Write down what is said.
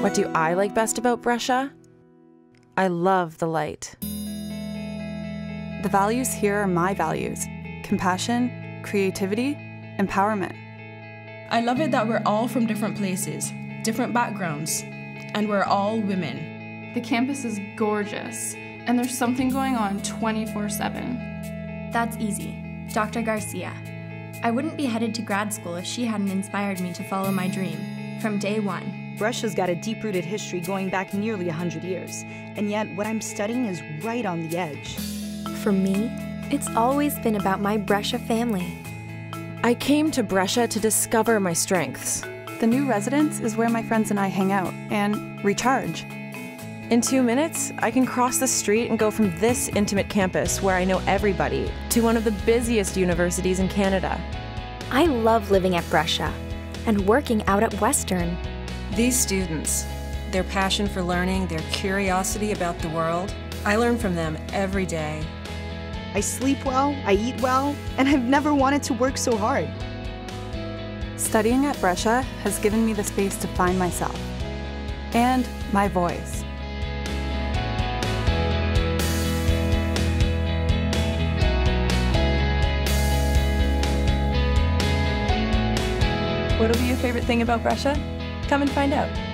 What do I like best about Brescia? I love the light. The values here are my values compassion, creativity, empowerment. I love it that we're all from different places, different backgrounds, and we're all women. The campus is gorgeous, and there's something going on 24 7. That's easy. Dr. Garcia. I wouldn't be headed to grad school if she hadn't inspired me to follow my dream from day one. Brescia's got a deep rooted history going back nearly 100 years, and yet what I'm studying is right on the edge. For me, it's always been about my Brescia family. I came to Brescia to discover my strengths. The new residence is where my friends and I hang out and recharge. In two minutes, I can cross the street and go from this intimate campus where I know everybody to one of the busiest universities in Canada. I love living at Brescia and working out at Western. These students, their passion for learning, their curiosity about the world, I learn from them every day. I sleep well, I eat well, and I've never wanted to work so hard. Studying at Brescia has given me the space to find myself and my voice. What'll be your favorite thing about Brescia? Come and find out.